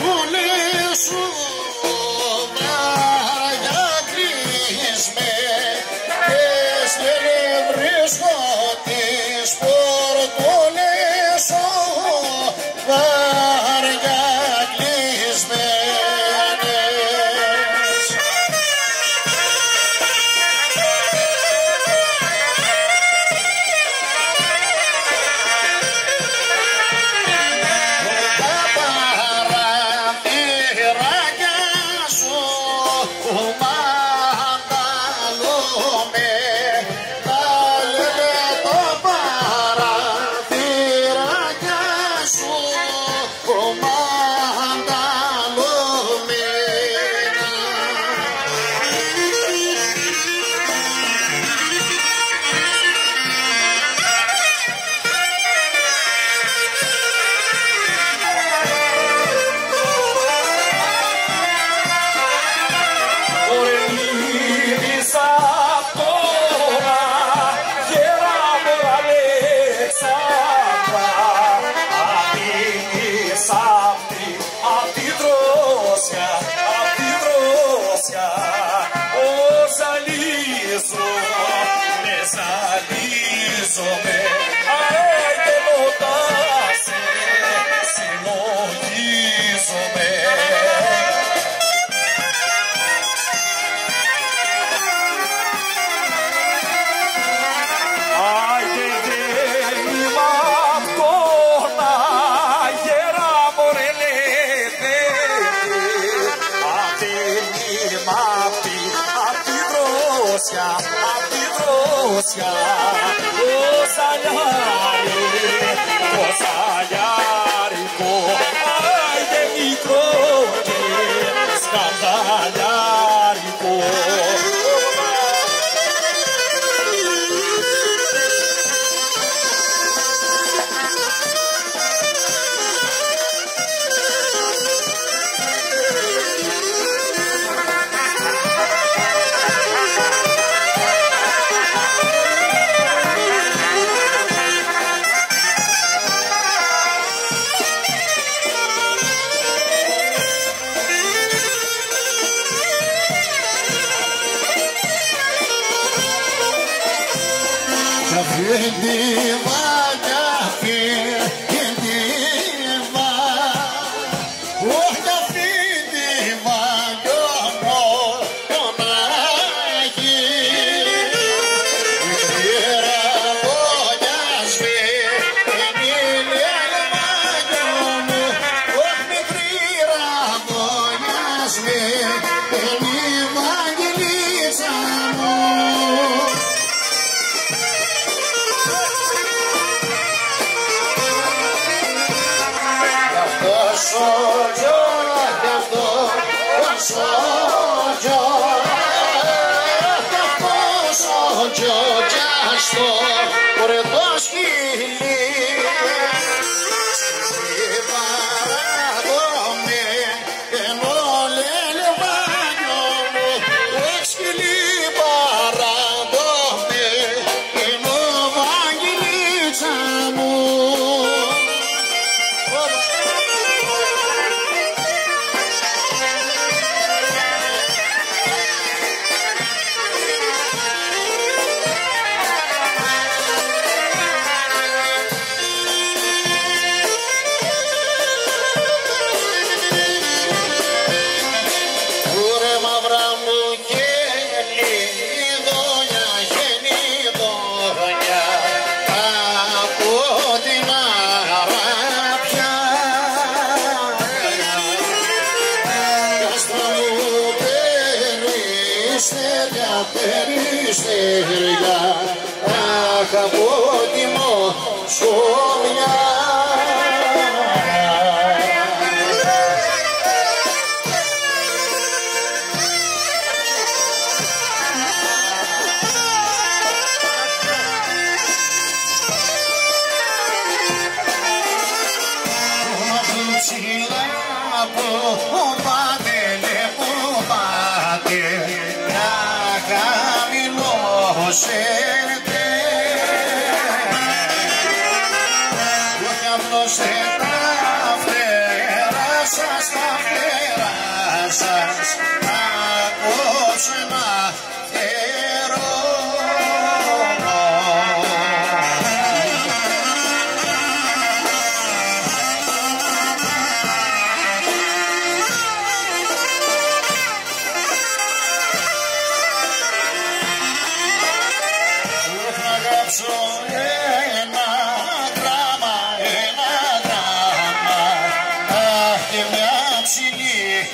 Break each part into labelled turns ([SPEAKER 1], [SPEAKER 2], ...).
[SPEAKER 1] भूले this. Начали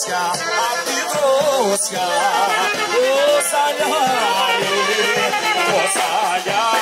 [SPEAKER 1] Oscar, apito Oscar, o salhari, o salhari.